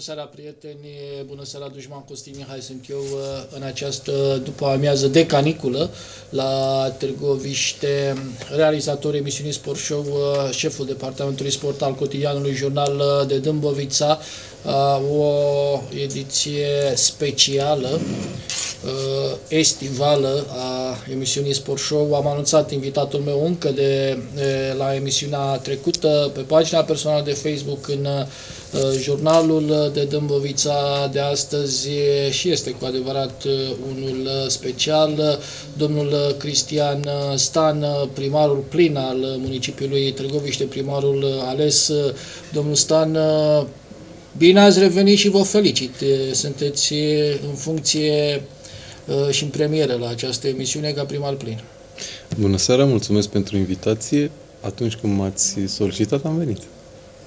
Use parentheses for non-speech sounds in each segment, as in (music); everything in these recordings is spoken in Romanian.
seara, prieteni! Bună seara, Dușman Costin Mihai, sunt eu uh, în această după amiază de caniculă la Târgoviște, realizator emisiunii Sport Show, uh, șeful departamentului sport al cotidianului Jurnal uh, de Dâmbovița, o ediție specială estivală a emisiunii Sport Show. Am anunțat invitatul meu încă de la emisiunea trecută pe pagina personală de Facebook în jurnalul de Dâmbovița de astăzi și este cu adevărat unul special. Domnul Cristian Stan, primarul plin al municipiului Târgoviște, primarul ales. Domnul Stan, bine ați revenit și vă felicit. Sunteți în funcție și în premieră la această emisiune ca primar plin. Bună seara, mulțumesc pentru invitație. Atunci când m-ați solicitat, am venit.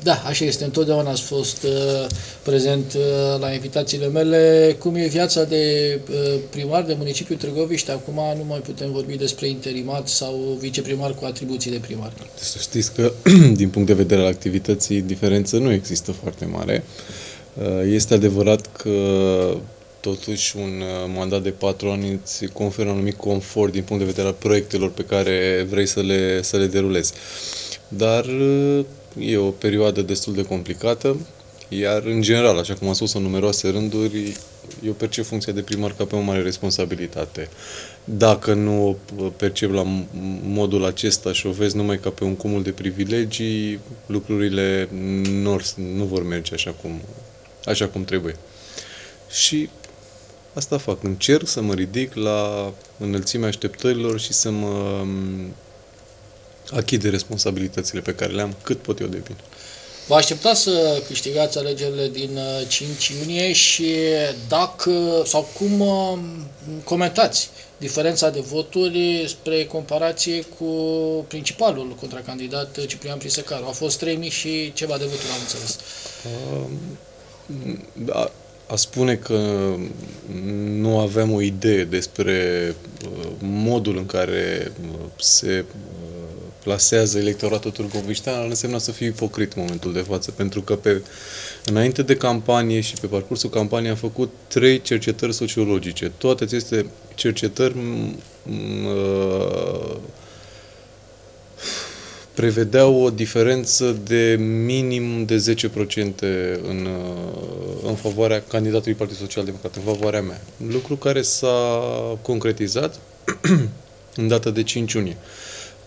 Da, așa este. Întotdeauna ați fost uh, prezent uh, la invitațiile mele. Cum e viața de uh, primar de municipiul Târgoviște? Acum nu mai putem vorbi despre interimat sau viceprimar cu atribuții de primar. Să știți că, (clears throat) din punct de vedere al activității, diferență nu există foarte mare. Uh, este adevărat că totuși un uh, mandat de patru ani îți conferă un anumit confort din punct de vedere al proiectelor pe care vrei să le, să le derulezi. Dar uh, e o perioadă destul de complicată, iar în general, așa cum am spus în numeroase rânduri, eu percep funcția de primar ca pe o mare responsabilitate. Dacă nu o percep la modul acesta și o vezi numai ca pe un cumul de privilegii, lucrurile nu, nu vor merge așa cum, așa cum trebuie. Și asta fac. Încerc să mă ridic la înălțimea așteptărilor și să mă achid de responsabilitățile pe care le-am cât pot eu de bine. Vă așteptați să câștigați alegerile din 5 uh, iunie și dacă sau cum uh, comentați diferența de voturi spre comparație cu principalul contracandidat Ciprian Prisecaru. A fost 3000 și ceva de voturi, am înțeles. Uh, da, a spune că nu aveam o idee despre modul în care se plasează electoratul târgoviștean, ar însemna să fii ipocrit în momentul de față, pentru că pe, înainte de campanie și pe parcursul campaniei am făcut trei cercetări sociologice. Toate aceste cercetări uh, prevedeau o diferență de minim de 10% în, în favoarea candidatului Partidului Social Democrat, în favoarea mea. Lucru care s-a concretizat (clears throat) în data de 5 iunie.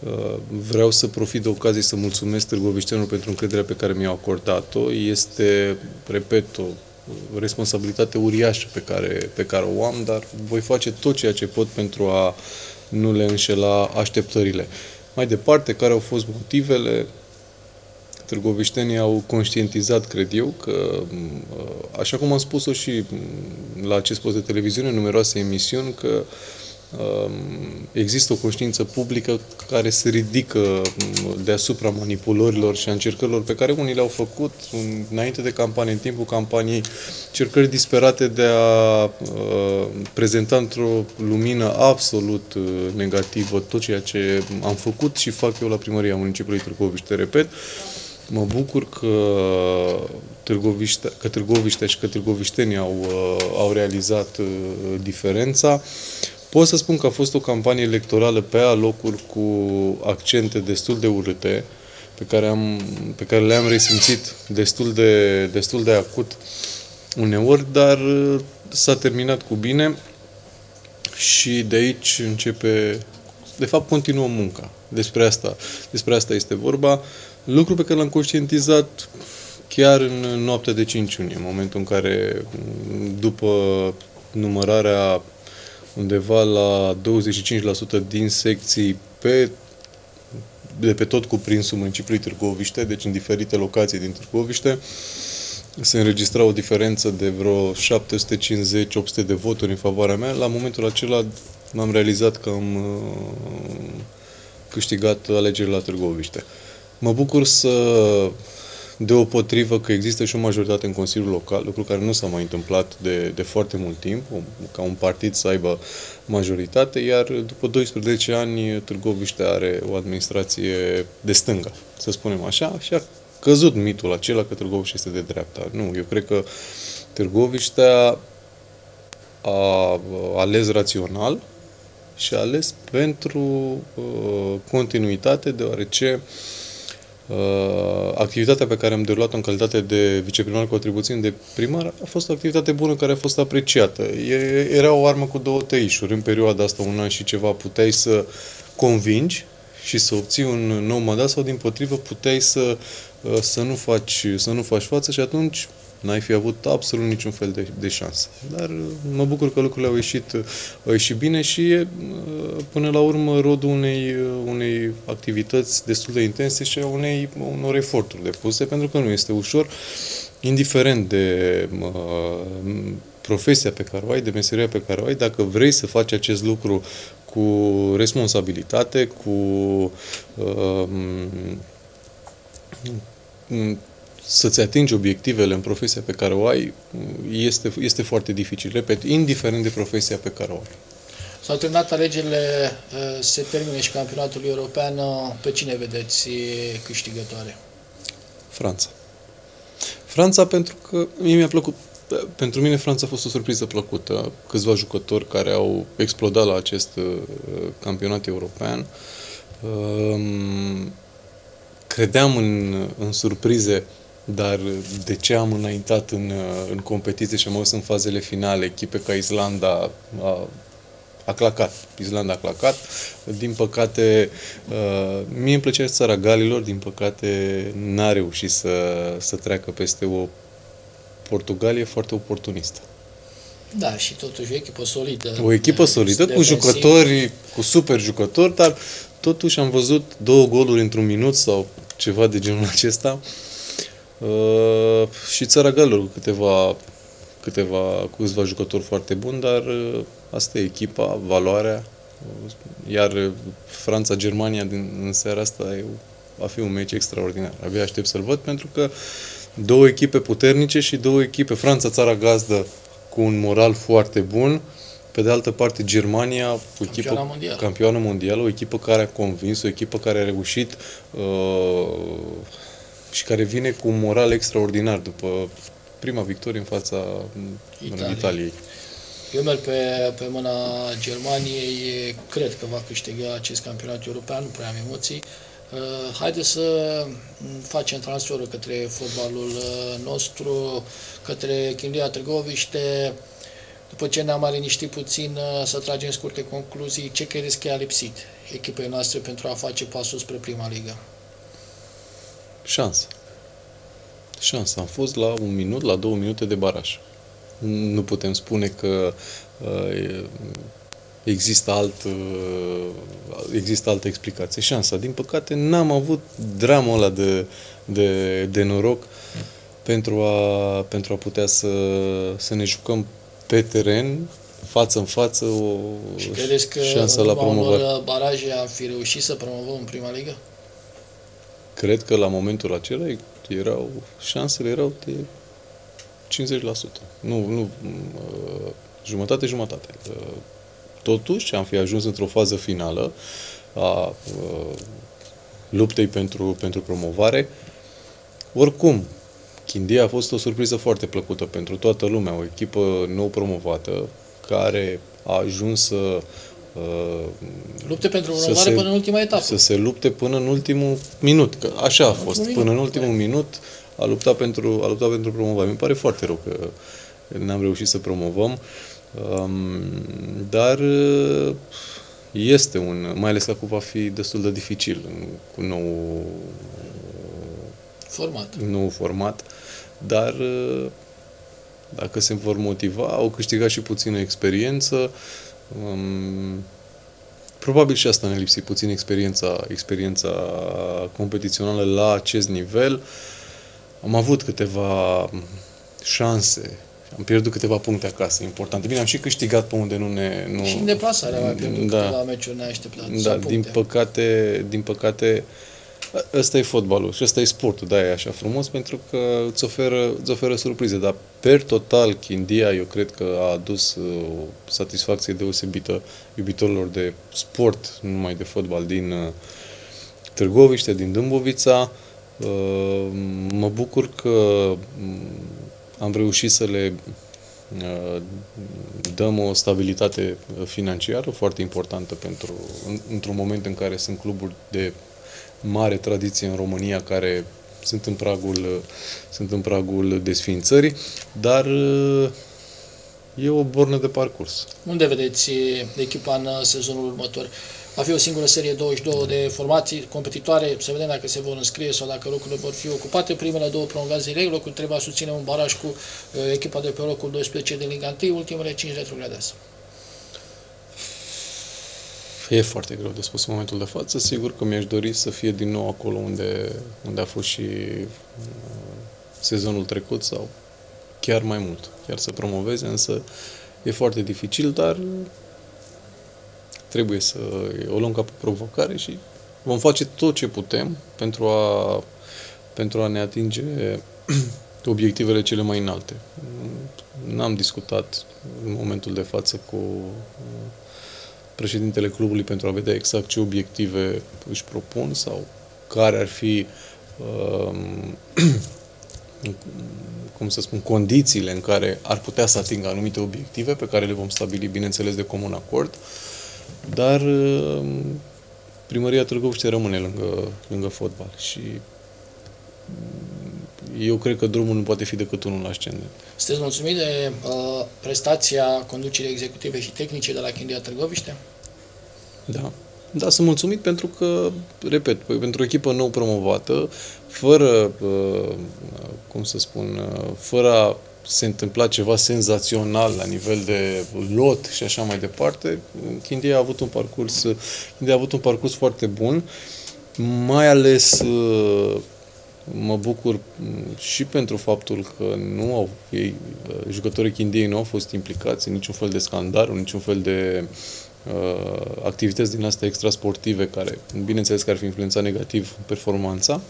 Uh, vreau să profit de ocazie să mulțumesc târgoviștenilor pentru încrederea pe care mi-au acordat-o. Este, repet, o responsabilitate uriașă pe care, pe care o am, dar voi face tot ceea ce pot pentru a nu le înșela așteptările. Mai departe, care au fost motivele? Târgoviștenii au conștientizat, cred eu, că, uh, așa cum am spus-o și la acest post de televiziune, numeroase emisiuni, că uh, Um, există o conștiință publică care se ridică um, deasupra manipulărilor și a încercărilor pe care unii le-au făcut înainte de campanie, în timpul campaniei, încercări disperate de a uh, prezenta într-o lumină absolut uh, negativă tot ceea ce am făcut și fac eu la primăria municipiului Târgoviște. Repet, mă bucur că Târgoviște, că Târgoviște și că târgoviștenii au, uh, au realizat diferența. Pot să spun că a fost o campanie electorală pe alocuri cu accente destul de urâte, pe care, am, pe care le-am resimțit destul de, destul de acut uneori, dar uh, s-a terminat cu bine și de aici începe, de fapt continuă munca. Despre asta, despre asta este vorba. Lucru pe care l-am conștientizat chiar în noaptea de 5 iunie, în momentul în care, după numărarea undeva la 25% din secții pe, de pe tot cuprinsul municipiului Târgoviște, deci în diferite locații din Târgoviște, se înregistra o diferență de vreo 750-800 de voturi în favoarea mea. La momentul acela m-am realizat că am uh, câștigat alegerile la Târgoviște. Mă bucur să Deopotrivă că există și o majoritate în Consiliul Local, lucru care nu s-a mai întâmplat de, de foarte mult timp, ca un partid să aibă majoritate, iar după 12 ani Târgoviște are o administrație de stânga, să spunem așa, așa căzut mitul acela că Târgoviște este de dreapta. Nu, eu cred că Târgoviștea a ales rațional și a ales pentru uh, continuitate, deoarece uh, activitatea pe care am derulat-o în calitate de viceprimar contribuțiuni de primar a fost o activitate bună care a fost apreciată. E, era o armă cu două tăișuri. În perioada asta, un an și ceva, puteai să convingi și să obții un nou mandat sau din potrivă puteai să, uh, să, nu faci, să nu faci față și atunci n-ai fi avut absolut niciun fel de, de șansă. Dar uh, mă bucur că lucrurile au ieșit, uh, au ieșit bine și e până la urmă rodul unei, unei activități destul de intense și a unei, unor eforturi depuse, pentru că nu este ușor, indiferent de uh, profesia pe care o ai, de meseria pe care o ai, dacă vrei să faci acest lucru cu responsabilitate, cu uh, să-ți atingi obiectivele în profesia pe care o ai, este, este foarte dificil. Repet, indiferent de profesia pe care o ai. S-au terminat alegerile, uh, se termină și campionatul european. Uh, pe cine vedeți câștigătoare? Franța. Franța pentru că mie mi-a plăcut pentru mine Franța a fost o surpriză plăcută. Câțiva jucători care au explodat la acest uh, campionat european. Um, credeam în, în surprize, dar de ce am înaintat în, uh, în competiție și am ajuns în fazele finale, echipe ca Islanda a, a clacat. Islanda a clacat. Din păcate, uh, mie îmi plăcea țara Galilor, din păcate n-a reușit să, să treacă peste o Portugalia e foarte oportunistă. Da, și totuși o echipă solidă. O echipă solidă, cu jucători, cu super jucători, dar totuși am văzut două goluri într-un minut sau ceva de genul acesta. Uh, și țara Galilor cu câteva, câteva, cu câțiva jucători foarte buni, dar uh, asta e echipa, valoarea. Uh, iar Franța-Germania din, în seara asta e, va fi un meci extraordinar. Abia aștept să-l văd pentru că uh, două echipe puternice și două echipe, Franța, țara gazdă, cu un moral foarte bun, pe de altă parte Germania, o echipă mondială. campioană mondială, o echipă care a convins, o echipă care a reușit uh, și care vine cu un moral extraordinar după prima victorie în fața Italia. Italiei. Eu merg pe, pe mâna Germaniei, cred că va câștiga acest campionat european, nu prea am emoții. Uh, haideți să facem transferul către fotbalul uh, nostru, către Chindia Târgoviște, după ce ne-am mai liniștit puțin, uh, să tragem scurte concluzii, ce credeți că a lipsit echipei noastre pentru a face pasul spre prima ligă? Șansă. Șansă. Am fost la un minut, la două minute de baraj. Nu putem spune că uh, există, alt, uh, există altă explicație. Șansa. Din păcate, n-am avut drama ăla de, de, de noroc pentru a, pentru a putea să, să ne jucăm pe teren, față în față, o și credeți că șansă la promovare. baraje am fi reușit să promovăm în prima ligă? Cred că la momentul acela erau, șansele erau de 50%. Nu, nu, uh, jumătate, jumătate. Uh, Totuși, am fi ajuns într-o fază finală a luptei pentru, pentru promovare. Oricum, Chindia a fost o surpriză foarte plăcută pentru toată lumea, o echipă nou promovată, care a ajuns să uh, lupte pentru promovare până în ultima etapă. Să se lupte până în ultimul minut, că așa a fost. Minut, până în ultimul minut, minut a luptat pentru, a luptat pentru promovare. Mi pare foarte rău că n-am reușit să promovăm. Uh, dar uh, este un, mai ales că acum va fi destul de dificil cu nou format. Nou format, dar uh, dacă se vor motiva, au câștigat și puțină experiență. Um, probabil și asta ne lipsi puțin experiența, experiența competițională la acest nivel. Am avut câteva șanse am pierdut câteva puncte acasă, importante. Bine, am și câștigat pe unde nu ne... Nu... Și în deplasare am pierdut da. câteva meciuri neașteptate. Da, din păcate, din păcate, ăsta e fotbalul și ăsta e sportul, da, e așa frumos, pentru că îți oferă, îți oferă surprize, dar per total, Chindia, eu cred că a adus o uh, satisfacție deosebită iubitorilor de sport, nu numai de fotbal, din uh, Târgoviște, din Dâmbovița, Uh, mă bucur că am reușit să le uh, dăm o stabilitate financiară foarte importantă pentru într-un moment în care sunt cluburi de mare tradiție în România care sunt în pragul, sunt în pragul desfințării, dar e o bornă de parcurs. Unde vedeți echipa în sezonul următor? Va fi o singură serie 22 de formații competitoare, să vedem dacă se vor înscrie sau dacă locurile vor fi ocupate. Primele două promovează direct, locul trebuie susține un baraj cu uh, echipa de pe locul 12 din Liga 1, ultimele 5 retrogradează. E foarte greu de spus în momentul de față. Sigur că mi-aș dori să fie din nou acolo unde, unde a fost și uh, sezonul trecut sau chiar mai mult. Chiar să promoveze, însă e foarte dificil, dar trebuie să o luăm ca pe provocare și vom face tot ce putem pentru a, pentru a ne atinge (clears throat) obiectivele cele mai înalte. N-am discutat în momentul de față cu președintele clubului pentru a vedea exact ce obiective își propun sau care ar fi um, (clears throat) cum să spun, condițiile în care ar putea să atingă anumite obiective pe care le vom stabili, bineînțeles, de comun acord. Uh, dar uh, primăria Târgoviște rămâne lângă, lângă fotbal și mm, eu cred că drumul nu poate fi decât unul ascendent. Sunteți mulțumit de uh, prestația conducerii executive și tehnice de la Chindia Târgoviște? Da. Da, sunt mulțumit pentru că, repet, pentru o echipă nou promovată, fără, uh, cum să spun, uh, fără a se întâmpla ceva senzațional la nivel de lot și așa mai departe, Chindia a avut un parcurs, Chindia a avut un parcurs foarte bun, mai ales mă bucur și pentru faptul că nu au, ei, jucătorii Chindiei nu au fost implicați în niciun fel de scandal, în niciun fel de uh, activități din astea extrasportive care, bineînțeles, că ar fi influențat negativ performanța.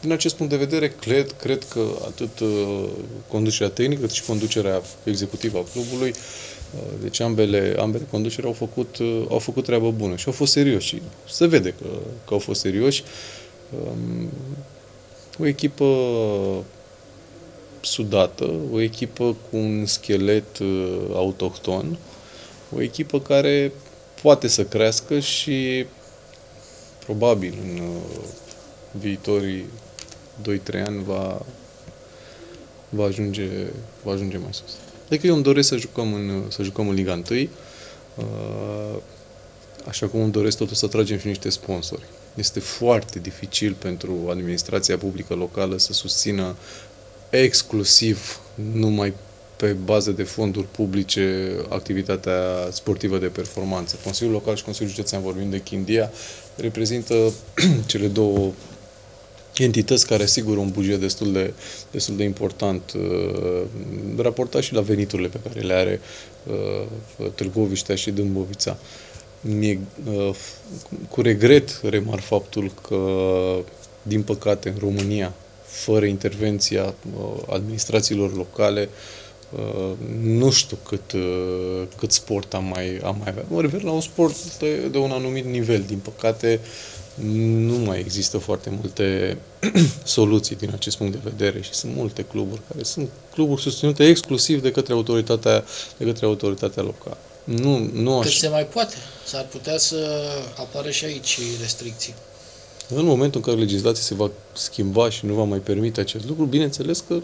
Din acest punct de vedere, cred, cred că atât uh, conducerea tehnică, cât și conducerea executivă a clubului, uh, deci ambele, ambele conduceri au făcut, uh, au făcut treabă bună și au fost serioși. Și se vede că, că au fost serioși. Um, o echipă sudată, o echipă cu un schelet autohton, o echipă care poate să crească și probabil în viitorii 2-3 ani va, va, ajunge, va ajunge mai sus. Adică eu îmi doresc să jucăm în, să jucăm în Liga 1, uh, așa cum îmi doresc totuși să tragem și niște sponsori. Este foarte dificil pentru administrația publică locală să susțină exclusiv numai pe bază de fonduri publice activitatea sportivă de performanță. Consiliul Local și Consiliul Județean, vorbim de Chindia, reprezintă (clears throat) cele două entități care asigură un buget destul de, destul de important, uh, raportat și la veniturile pe care le are uh, Târgoviștea și Dâmbovița. Mie, uh, cu regret remar faptul că, din păcate, în România, fără intervenția administrațiilor locale, nu știu cât, cât sport am mai, am mai avea. Mă refer la un sport de, de un anumit nivel. Din păcate, nu mai există foarte multe (clears throat) soluții din acest punct de vedere și sunt multe cluburi care sunt cluburi susținute exclusiv de către autoritatea, de către autoritatea locală. Nu, nu aș... Cât se mai poate. S-ar putea să apară și aici restricții. În momentul în care legislația se va schimba și nu va mai permite acest lucru, bineînțeles că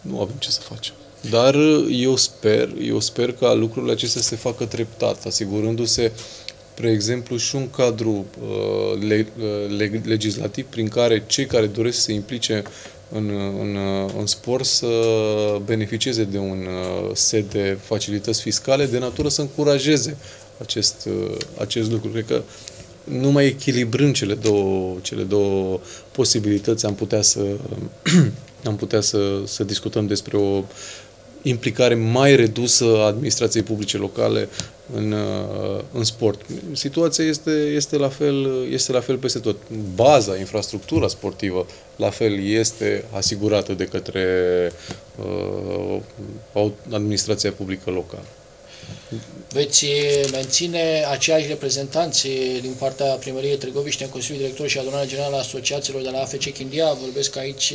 nu avem ce să facem. Dar eu sper, eu sper ca lucrurile acestea să se facă treptat, asigurându-se spre exemplu, și un cadru uh, le, uh, le, legislativ prin care cei care doresc să se implice în, în, uh, în sport să beneficieze de un uh, set de facilități fiscale de natură să încurajeze acest, uh, acest lucru. Cred că numai echilibrând cele două, cele două posibilități am putea să, (clears throat) am putea să, să discutăm despre o implicare mai redusă a administrației publice locale în, uh, în sport. Situația este, este, la fel, este la fel peste tot. Baza, infrastructura sportivă, la fel, este asigurată de către uh, administrația publică locală. Veți menține aceiași reprezentanți din partea primăriei Târgoviște în Consiliul Director și Adunarea Generală a Asociațiilor de la AFC Chindia. Vorbesc aici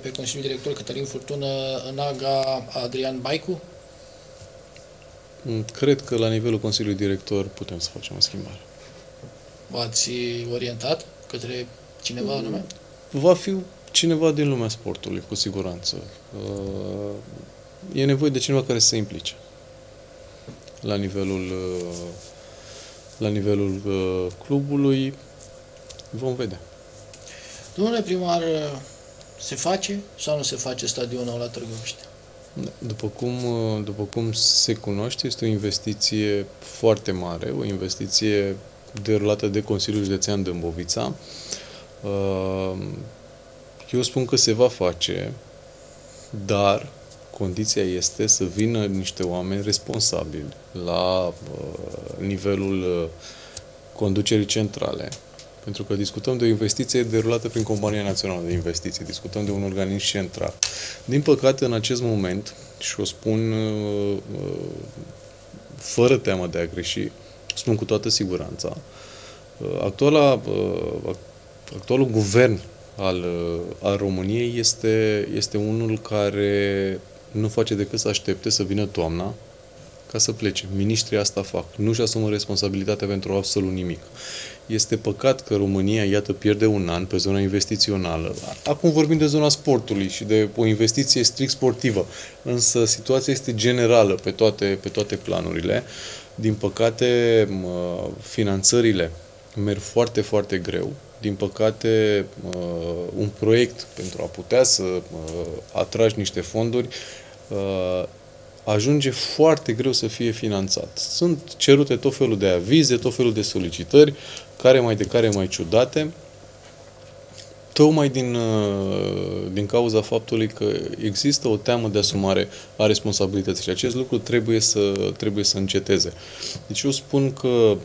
pe Consiliul Director Cătălin Furtună, în AGA Adrian Baicu. Cred că la nivelul Consiliului Director putem să facem o schimbare. V-ați orientat către cineva anume? Va fi cineva din lumea sportului, cu siguranță. E nevoie de cineva care să se implice la nivelul, la nivelul clubului. Vom vedea. Domnule primar, se face sau nu se face stadionul la Târgoviște? După cum, după cum se cunoaște, este o investiție foarte mare, o investiție derulată de Consiliul Județean Dâmbovița. Eu spun că se va face, dar condiția este să vină niște oameni responsabili la uh, nivelul uh, conducerii centrale. Pentru că discutăm de o investiție derulată prin Compania Națională de Investiții, discutăm de un organism central. Din păcate, în acest moment, și o spun uh, fără teamă de a greși, spun cu toată siguranța, actuala, actualul guvern al, al României este, este unul care nu face decât să aștepte să vină toamna ca să plece. Ministrii asta fac. Nu-și asumă responsabilitatea pentru absolut nimic. Este păcat că România, iată, pierde un an pe zona investițională. Acum vorbim de zona sportului și de o investiție strict sportivă, însă situația este generală pe toate, pe toate planurile. Din păcate, finanțările merg foarte, foarte greu. Din păcate, un proiect pentru a putea să atragi niște fonduri ajunge foarte greu să fie finanțat. Sunt cerute tot felul de avize, tot felul de solicitări, care mai de care mai ciudate, tocmai din, din cauza faptului că există o teamă de asumare a responsabilității și acest lucru trebuie să, trebuie să înceteze. Deci eu spun că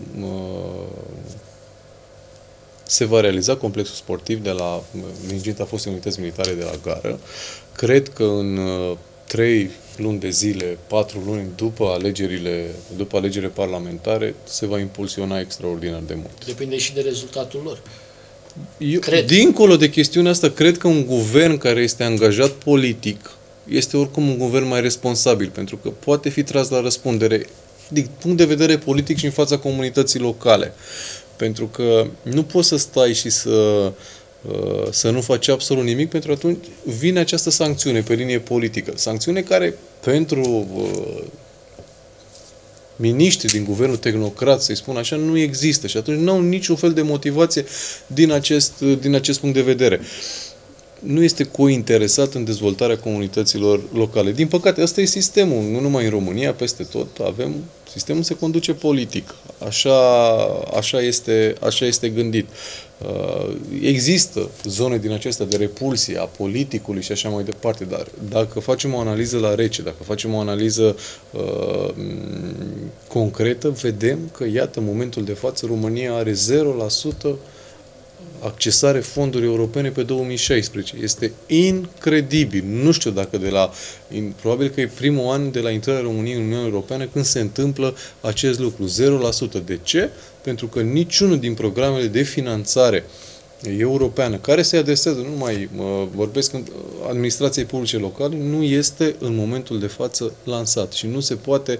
se va realiza complexul sportiv de la Minginta Fostei Unități Militare de la Gară. Cred că în trei luni de zile, patru luni după alegerile, după alegerile parlamentare, se va impulsiona extraordinar de mult. Depinde și de rezultatul lor. Eu, cred. Dincolo de chestiunea asta, cred că un guvern care este angajat politic este oricum un guvern mai responsabil, pentru că poate fi tras la răspundere din punct de vedere politic și în fața comunității locale. Pentru că nu poți să stai și să uh, să nu faci absolut nimic, pentru atunci vine această sancțiune pe linie politică. Sancțiune care pentru uh, miniștri din guvernul tehnocrat, să-i spun așa, nu există și atunci nu au niciun fel de motivație din acest, din acest punct de vedere. Nu este cointeresat în dezvoltarea comunităților locale. Din păcate, ăsta e sistemul, nu numai în România, peste tot avem Sistemul se conduce politic. Așa, așa, este, așa este gândit. Uh, există zone din acestea de repulsie a politicului și așa mai departe, dar dacă facem o analiză la rece, dacă facem o analiză uh, concretă, vedem că, iată, în momentul de față, România are 0% accesare fonduri europene pe 2016. Este incredibil. Nu știu dacă de la... Probabil că e primul an de la intrarea României în Uniunea Europeană când se întâmplă acest lucru. 0%. De ce? Pentru că niciunul din programele de finanțare europeană, care se adresează, nu mai mă vorbesc în administrației publice locale, nu este în momentul de față lansat și nu se poate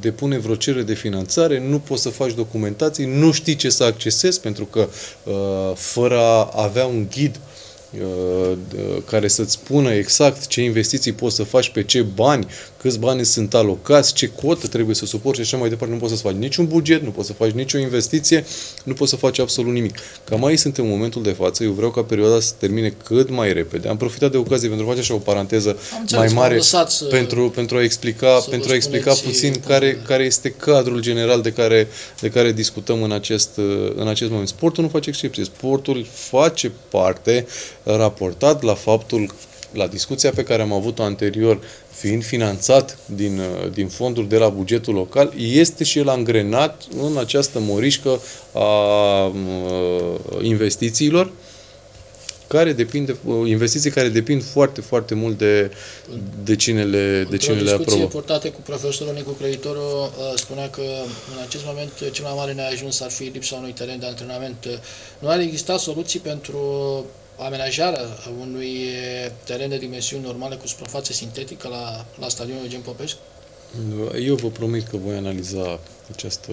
depune vreo cerere de finanțare, nu poți să faci documentații, nu știi ce să accesezi, pentru că uh, fără a avea un ghid uh, care să-ți spună exact ce investiții poți să faci, pe ce bani, câți bani sunt alocați, ce cotă trebuie să suporți și așa mai departe. Nu poți să faci niciun buget, nu poți să faci nicio investiție, nu poți să faci absolut nimic. Cam mai sunt în momentul de față, eu vreau ca perioada să termine cât mai repede. Am profitat de ocazie pentru a face așa o paranteză mai mare să, pentru, pentru a explica, pentru a explica puțin care, care este cadrul general de care, de care discutăm în acest, în acest moment. Sportul nu face excepție. Sportul face parte raportat la faptul la discuția pe care am avut-o anterior fiind finanțat din, uh, din fonduri de la bugetul local, este și el angrenat în această morișcă a uh, investițiilor care depinde, investiții care depind foarte, foarte mult de, de cine le, de cine le aprobă. discuție purtată cu profesorul Nicu Creditorul uh, spunea că în acest moment cel mai mare neajuns ar fi lipsa unui teren de antrenament. Nu ar exista soluții pentru amenajarea unui teren de dimensiuni normale cu suprafață sintetică la, la stadionul Eugen Popescu? Eu vă promit că voi analiza această,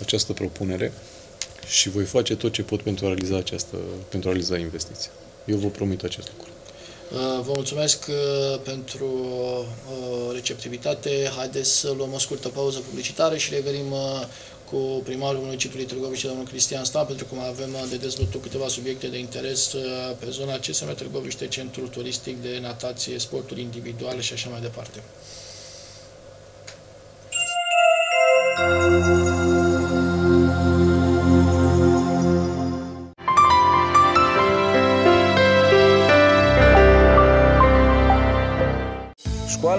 această propunere și voi face tot ce pot pentru a realiza, această, pentru a realiza investiția. Eu vă promit acest lucru. Uh, vă mulțumesc uh, pentru uh, receptivitate. Haideți să luăm o scurtă pauză publicitară și revenim cu primarul municipiului Târgoviște, domnul Cristian Stan, pentru că mai avem de dezbătut câteva subiecte de interes pe zona CSM Târgoviște, centrul turistic de natație, sporturi individuale și așa mai departe.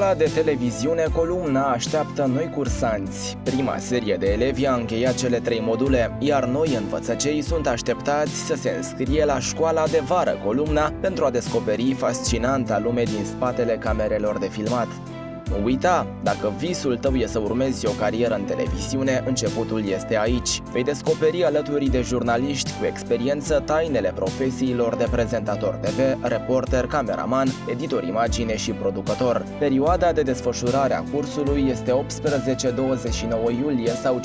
Școala de televiziune Columna așteaptă noi cursanți. Prima serie de elevi a încheiat cele trei module, iar noi învățăcei sunt așteptați să se înscrie la școala de vară Columna pentru a descoperi fascinanta lume din spatele camerelor de filmat. Nu uita, dacă visul tău e să urmezi o carieră în televiziune, începutul este aici. Vei descoperi alături de jurnaliști cu experiență tainele profesiilor de prezentator TV, reporter, cameraman, editor imagine și producător. Perioada de desfășurare a cursului este 18-29 iulie sau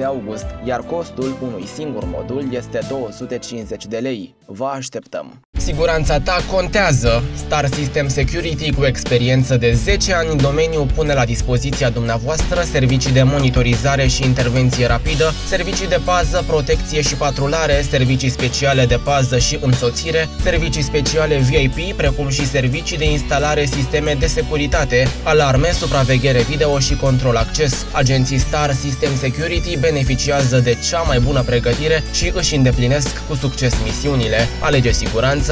15-26 august, iar costul unui singur modul este 250 de lei. Vă așteptăm! Siguranța ta contează! Star System Security cu experiență de 10 ani în domeniu pune la dispoziția dumneavoastră servicii de monitorizare și intervenție rapidă, servicii de pază, protecție și patrulare, servicii speciale de pază și însoțire, servicii speciale VIP, precum și servicii de instalare sisteme de securitate, alarme, supraveghere video și control acces. Agenții Star System Security beneficiază de cea mai bună pregătire și își îndeplinesc cu succes misiunile. Alege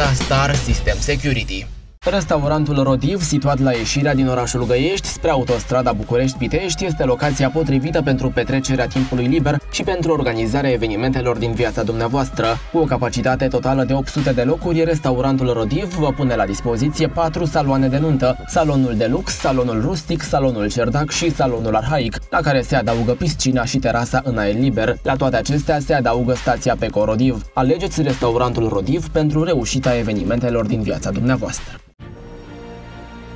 siguranța Star System Security. Restaurantul Rodiv, situat la ieșirea din orașul Găiești spre autostrada București-Pitești, este locația potrivită pentru petrecerea timpului liber și pentru organizarea evenimentelor din viața dumneavoastră. Cu o capacitate totală de 800 de locuri, restaurantul Rodiv vă pune la dispoziție 4 saloane de nuntă, salonul de lux, salonul rustic, salonul cerdac și salonul arhaic, la care se adaugă piscina și terasa în aer liber. La toate acestea se adaugă stația Peco Rodiv. Alegeți restaurantul Rodiv pentru reușita evenimentelor din viața dumneavoastră.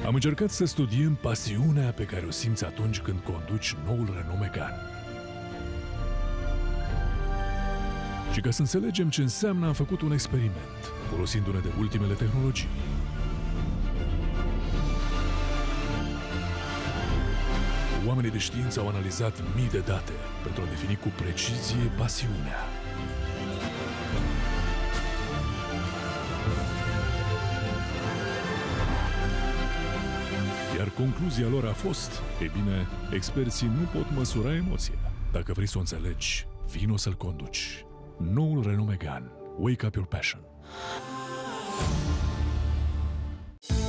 Am încercat să studiem pasiunea pe care o simți atunci când conduci noul Renault Megane. Și ca să înțelegem ce înseamnă, am făcut un experiment, folosindu-ne de ultimele tehnologii. Oamenii de știință au analizat mii de date pentru a defini cu precizie pasiunea. Iar concluzia lor a fost, e bine, experții nu pot măsura emoția. Dacă vrei să o înțelegi, vino să-l conduci. Noul Renault Megane. Wake up your passion.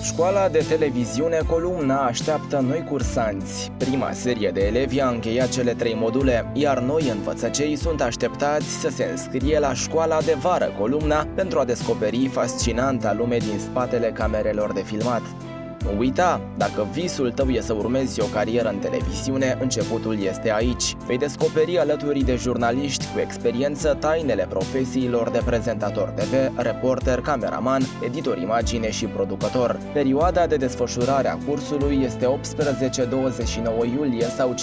Școala de televiziune Columna așteaptă noi cursanți. Prima serie de elevi a încheiat cele trei module, iar noi învățăcei sunt așteptați să se înscrie la școala de vară Columna pentru a descoperi fascinanta lume din spatele camerelor de filmat. Nu uita, dacă visul tău e să urmezi o carieră în televiziune, începutul este aici. Vei descoperi alături de jurnaliști cu experiență tainele profesiilor de prezentator TV, reporter, cameraman, editor imagine și producător. Perioada de desfășurare a cursului este 18-29 iulie sau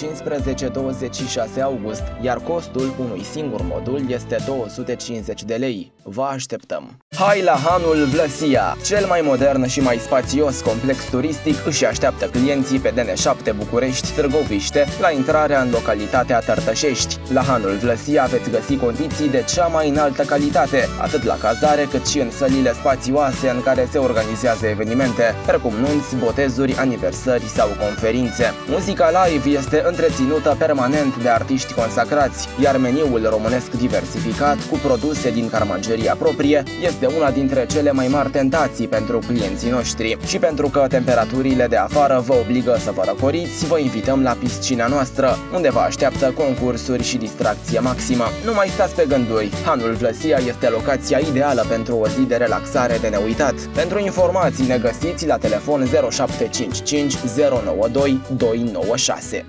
15-26 august, iar costul unui singur modul este 250 de lei. Vă așteptăm! Hai la Hanul Vlăsia, cel mai modern și mai spațios complex turistic își așteaptă clienții pe DN7 București Târgoviște la intrarea în localitatea Tărtășești. La Hanul Vlăsia veți găsi condiții de cea mai înaltă calitate, atât la cazare cât și în sălile spațioase în care se organizează evenimente, precum nunți, botezuri, aniversări sau conferințe. Muzica live este întreținută permanent de artiști consacrați, iar meniul românesc diversificat cu produse din carmangeria proprie este una dintre cele mai mari tentații pentru clienții noștri. Și pentru că te temperaturile de afară vă obligă să vă răcoriți, vă invităm la piscina noastră, unde vă așteaptă concursuri și distracție maximă. Nu mai stați pe gânduri, Hanul Vlăsia este locația ideală pentru o zi de relaxare de neuitat. Pentru informații ne găsiți la telefon 0755 092 296.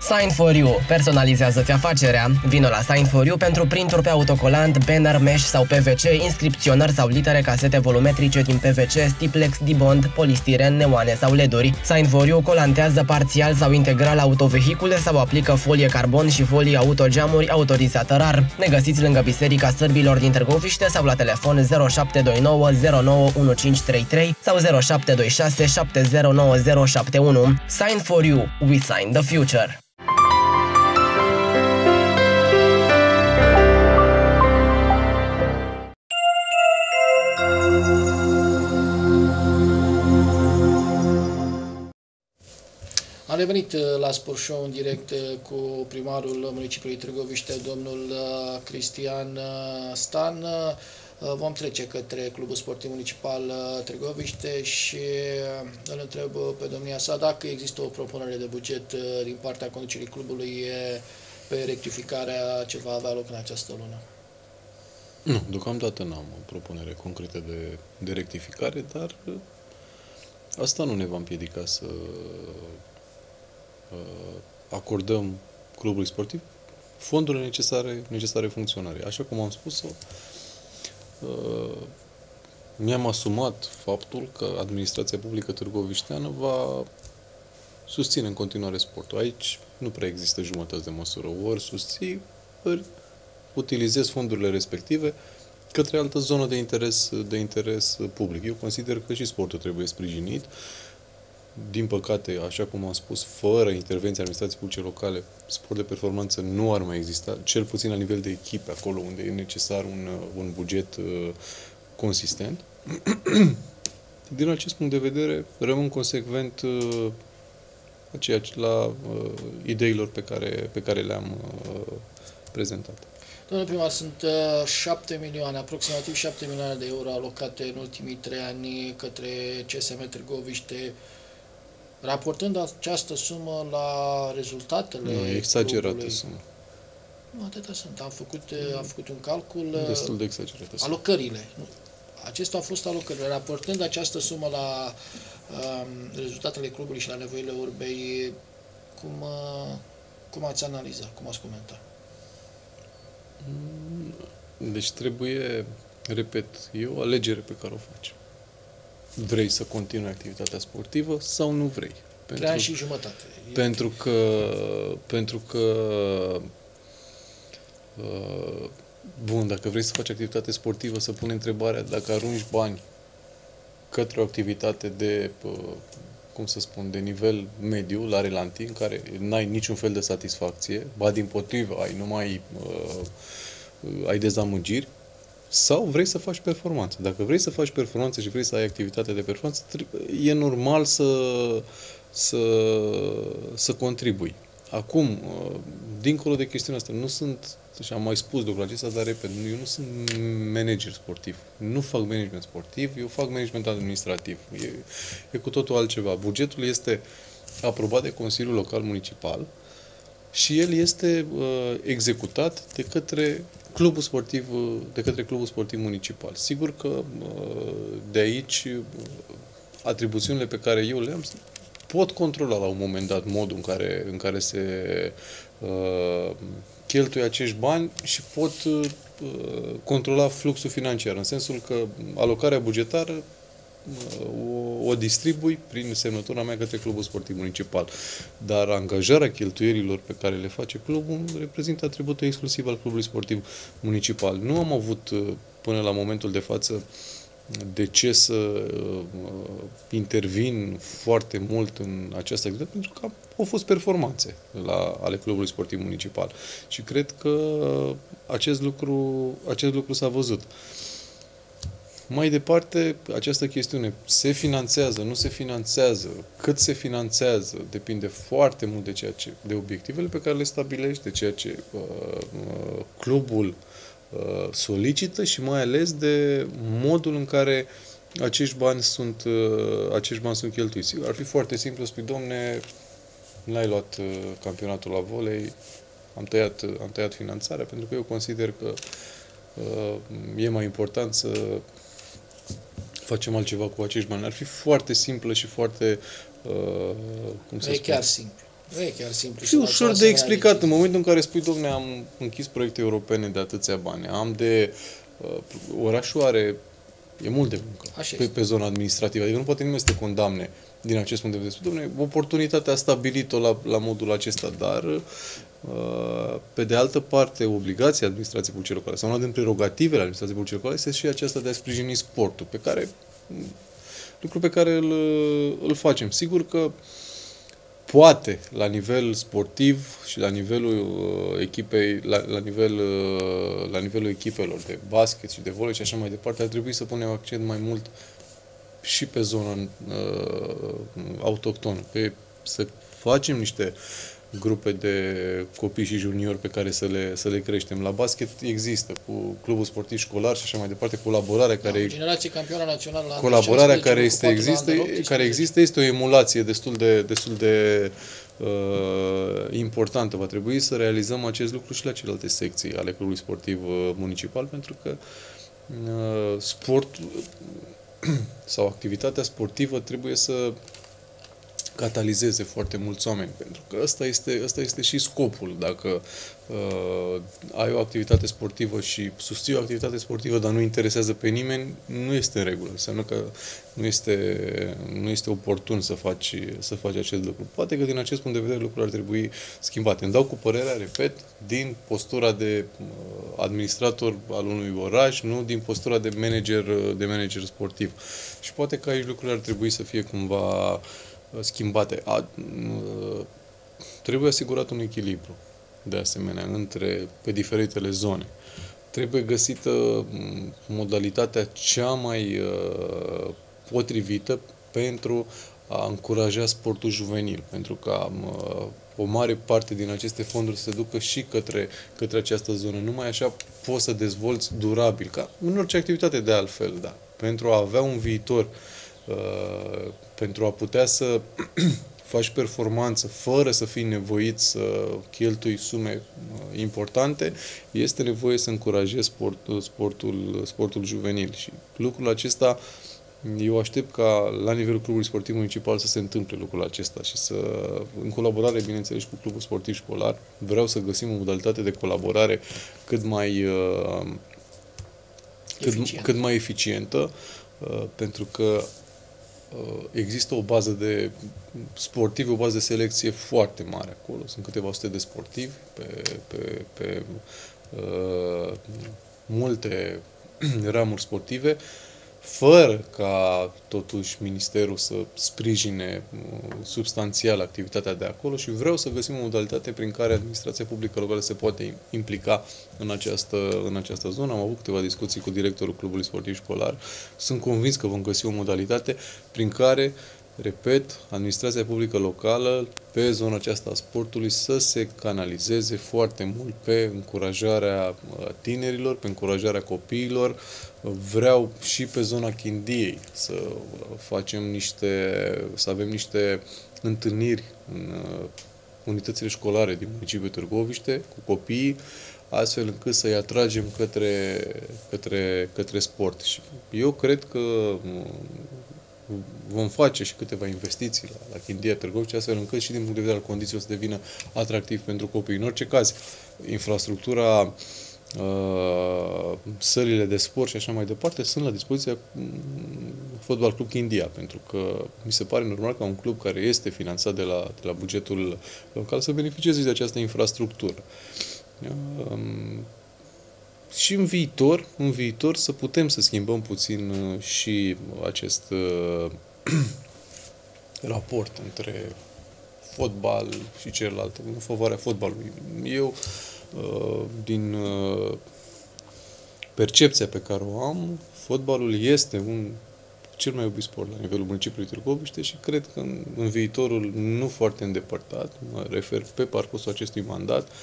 Sign for You. Personalizează-ți afacerea. Vino la Sign for You pentru printuri pe autocolant, banner, mesh sau PVC, inscripționări sau litere, casete volumetrice din PVC, stiplex, dibond, polistiren, neoane sau leduri. Sign for You colantează parțial sau integral autovehicule sau aplică folie carbon și folie autogeamuri autorizată rar. Ne găsiți lângă Biserica Sărbilor din Târgoviște sau la telefon 0729 091533 sau 0726 709071. Sign for You. We sign the future. Revenit uh, la Sport Show în direct uh, cu primarul municipiului Târgoviște, domnul uh, Cristian Stan. Vom trece către Clubul Sportiv Municipal Târgoviște și îl întreb pe domnia sa dacă există o propunere de buget din partea conducerii clubului pe rectificarea ce va avea loc în această lună. Nu, deocamdată n-am o propunere concretă de, de rectificare, dar asta nu ne va împiedica să Uh, acordăm clubului sportiv fondurile necesare, necesare funcționare. Așa cum am spus-o, uh, mi-am asumat faptul că administrația publică târgovișteană va susține în continuare sportul. Aici nu prea există jumătăți de măsură. Ori susții, ori utilizez fondurile respective către altă zonă de interes, de interes public. Eu consider că și sportul trebuie sprijinit din păcate, așa cum am spus, fără intervenția administrației publice locale, sport de performanță nu ar mai exista, cel puțin la nivel de echipe, acolo unde e necesar un, uh, un buget uh, consistent. (clears throat) din acest punct de vedere, rămân consecvent uh, aceea, la uh, ideilor pe care, pe care le-am uh, prezentat. Domnule primar, sunt 7 milioane, aproximativ 7 milioane de euro alocate în ultimii 3 ani către CSM Târgoviște raportând această sumă la rezultatele Nu, exagerată sumă. Nu, atâta sunt. Am făcut, am făcut un calcul. Destul de exagerată sumă. Alocările. Acestea au fost alocările. Raportând această sumă la um, rezultatele clubului și la nevoile urbei, cum, uh, cum ați analiza, cum ați comenta? Deci trebuie, repet, e o alegere pe care o facem vrei să continui activitatea sportivă sau nu vrei. Pentru, Trei ani și jumătate. Pentru că, pentru că uh, bun, dacă vrei să faci activitate sportivă, să pune întrebarea dacă arunci bani către o activitate de, uh, cum să spun, de nivel mediu, la relanti, în care n-ai niciun fel de satisfacție, ba din potrivă, ai numai uh, ai dezamăgiri, sau vrei să faci performanță. Dacă vrei să faci performanță și vrei să ai activitate de performanță, e normal să, să, să contribui. Acum, uh, dincolo de chestiunea asta, nu sunt, și am mai spus lucrul acesta, dar repet, eu nu sunt manager sportiv. Nu fac management sportiv, eu fac management administrativ. E, e cu totul altceva. Bugetul este aprobat de Consiliul Local Municipal și el este uh, executat de către clubul sportiv, de către clubul sportiv municipal. Sigur că uh, de aici uh, atribuțiunile pe care eu le am pot controla la un moment dat modul în care, în care se uh, cheltuie acești bani și pot uh, controla fluxul financiar, în sensul că alocarea bugetară o, o distribui prin semnătura mea către clubul sportiv municipal. Dar angajarea cheltuierilor pe care le face clubul reprezintă atributul exclusiv al clubului sportiv municipal. Nu am avut până la momentul de față de ce să uh, intervin foarte mult în această activitate, pentru că au fost performanțe la, ale clubului sportiv municipal. Și cred că acest lucru, acest lucru s-a văzut. Uh, mai departe, această chestiune se finanțează, nu se finanțează, cât se finanțează, depinde foarte mult de ceea ce, de obiectivele pe care le stabilești, de ceea ce uh, uh, clubul uh, solicită și mai ales de modul în care acești bani sunt, uh, acești bani sunt cheltuiți. Sigur, ar fi foarte simplu să spui, domne, n-ai luat uh, campionatul la volei, am tăiat, am tăiat finanțarea, pentru că eu consider că uh, e mai important să facem altceva cu acești bani. Ar fi foarte simplă și foarte, uh, cum să e spun, chiar simplu. Nu e chiar simplu. și ușor de explicat. În momentul în care spui, domne, am închis proiecte europene de atâția bani, am de... Uh, orașul are... E mult de muncă Așa pe, este. pe zona administrativă. Adică nu poate nimeni să te condamne din acest punct de vedere. Spui, domne, oportunitatea a stabilit-o la, la modul acesta, dar uh, pe de altă parte, obligația administrației publice locale sau una din prerogativele administrației publice locale este și aceasta de a sprijini sportul, pe care lucru pe care îl, îl facem. Sigur că poate la nivel sportiv și la nivelul uh, echipei, la, la, nivel, uh, la nivelul echipelor de basket și de volei și așa mai departe, ar trebui să punem accent mai mult și pe zona uh, autohtonă, pe să facem niște grupe de copii și juniori pe care să le, să le creștem. La basket există cu clubul sportiv școlar și așa mai departe, colaborarea care Da, generație campioană națională la colaborarea 16, care cu este, patru la există, under 18. care există este o emulație destul de, destul de uh, importantă. Va trebui să realizăm acest lucru și la celelalte secții ale clubului sportiv uh, municipal, pentru că uh, sport (clears throat) sau activitatea sportivă trebuie să catalizeze foarte mulți oameni, pentru că ăsta este, ăsta este și scopul. Dacă uh, ai o activitate sportivă și susții o activitate sportivă, dar nu interesează pe nimeni, nu este în regulă. Înseamnă că nu este, nu este oportun să faci, să faci acest lucru. Poate că din acest punct de vedere lucrurile ar trebui schimbate. Îmi dau cu părerea, repet, din postura de uh, administrator al unui oraș, nu din postura de manager, de manager sportiv. Și poate că aici lucrurile ar trebui să fie cumva uh, schimbate. A, uh, trebuie asigurat un echilibru, de asemenea, între, pe diferitele zone. Trebuie găsită mm, modalitatea cea mai uh, potrivită pentru a încuraja sportul juvenil, pentru ca uh, o mare parte din aceste fonduri să se ducă și către, către această zonă. Numai așa poți să dezvolți durabil, ca în orice activitate de altfel, da. Pentru a avea un viitor, uh, pentru a putea să (clears throat) faci performanță fără să fii nevoit să cheltui sume uh, importante, este nevoie să încurajezi sport, sportul, sportul juvenil. Și lucrul acesta eu aștept ca la nivelul clubului sportiv municipal să se întâmple lucrul acesta și să, în colaborare, bineînțeles, cu clubul sportiv școlar, vreau să găsim o modalitate de colaborare cât mai, uh, cât, Eficient. cât mai eficientă, uh, pentru că uh, există o bază de sportivi, o bază de selecție foarte mare acolo. Sunt câteva sute de sportivi pe, pe, pe uh, multe (clears throat) ramuri sportive, fără ca totuși ministerul să sprijine uh, substanțial activitatea de acolo și vreau să găsim o modalitate prin care administrația publică locală se poate implica în această, în această zonă. Am avut câteva discuții cu directorul clubului sportiv școlar. Sunt convins că vom găsi o modalitate prin care repet, administrația publică locală pe zona aceasta a sportului să se canalizeze foarte mult pe încurajarea uh, tinerilor, pe încurajarea copiilor. Vreau și pe zona Chindiei să facem niște, să avem niște întâlniri în uh, unitățile școlare din municipiul Târgoviște cu copiii, astfel încât să-i atragem către, către, către sport. Și eu cred că vom face și câteva investiții la, la Chindia Târgoviște, astfel încât și din punct de vedere al condițiilor să devină atractiv pentru copii. În orice caz, infrastructura, uh, sălile de sport și așa mai departe sunt la dispoziția mm, Fotbal Club Chindia, pentru că mi se pare normal ca un club care este finanțat de la, de la bugetul local să beneficieze de această infrastructură. Um, și în viitor, în viitor să putem să schimbăm puțin uh, și acest uh, (clears throat) raport între fotbal și celelalte, în favoarea fotbalului. Eu, uh, din uh, percepția pe care o am, fotbalul este un cel mai iubit sport la nivelul municipiului Târgoviște și cred că în, în viitorul nu foarte îndepărtat, mă refer pe parcursul acestui mandat, uh,